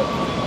Oh!